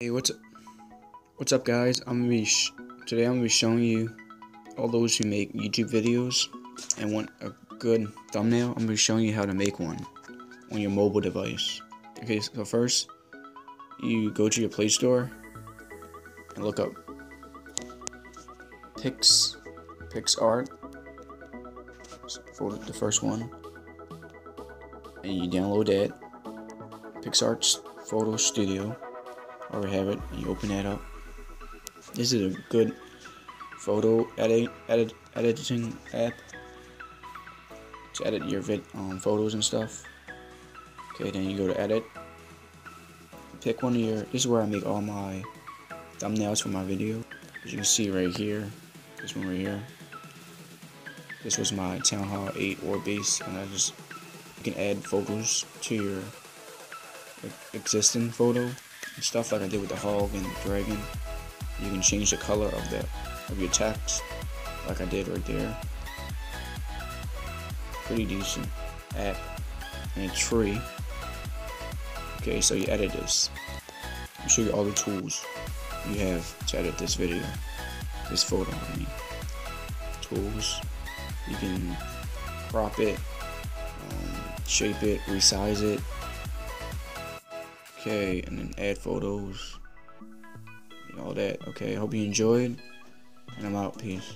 Hey, what's up? What's up, guys? I'm gonna be today. I'm gonna be showing you all those who make YouTube videos and want a good thumbnail. I'm gonna be showing you how to make one on your mobile device. Okay, so first you go to your Play Store and look up Pix PicsArt for the first one, and you download that PicsArt Photo Studio already have it. You open that up. This is a good photo edit, edit editing app to edit your vid um, photos and stuff. Okay, then you go to edit. Pick one of your. This is where I make all my thumbnails for my video. As you can see right here, this one right here. This was my Town Hall 8 or base, and I just you can add photos to your existing photo stuff like I did with the hog and the dragon. You can change the color of the of your text, like I did right there. Pretty decent app and it's free. Okay, so you edit this. I'll show you all the tools you have to edit this video, this photo. I mean, tools. You can crop it, um, shape it, resize it, Okay, and then add photos. all that. Okay, hope you enjoyed. And I'm out. Peace.